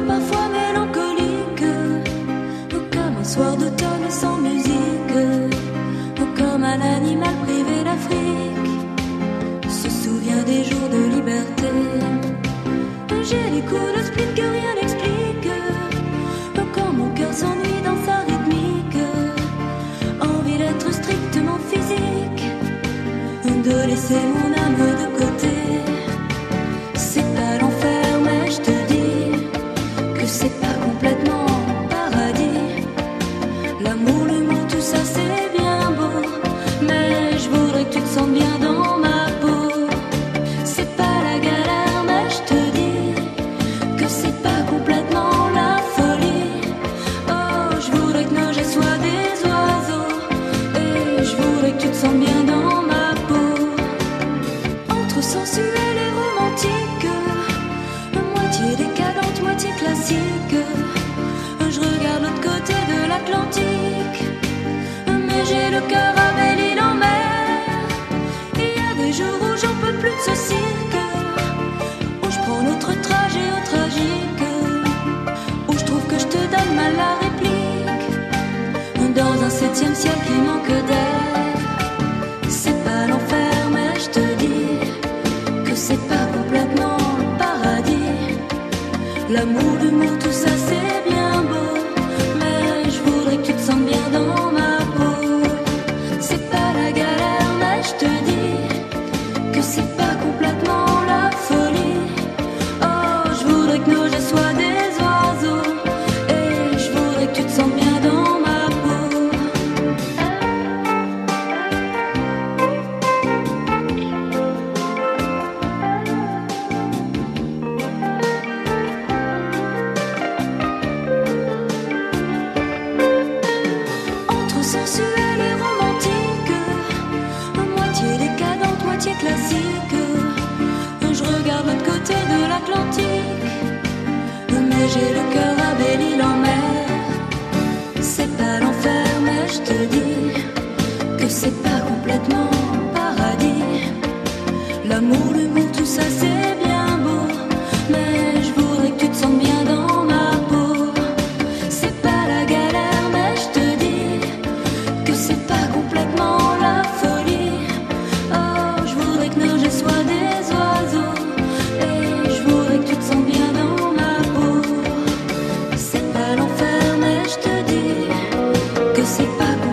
parfois mélancolique, comme un soir d'automne sans musique, comme un animal privé d'Afrique, se souvient des jours de liberté. J'ai des coups de split que rien n'explique, quand mon cœur s'ennuie dans sa rythmique, envie d'être strictement physique, de laisser mon âme de côté. Sensuel et romantique, moitié décadente, moitié classique. Je regarde l'autre côté de l'Atlantique, mais j'ai le cœur à belle île en mer. Il y a des jours où j'en peux plus de ce cirque, où je prends notre trajet au tragique, où je trouve que je te donne mal la réplique, dans un septième ciel L'amour, l'humour, tout ça j'ai le cœur à belle île en mer. C'est pas l'enfer, mais je te dis que c'est pas complètement paradis. L'amour, l'humour, tout ça c'est bien beau, mais je voudrais que tu te sentes bien dans ma peau. C'est pas la galère, mais je te dis que c'est pas si pago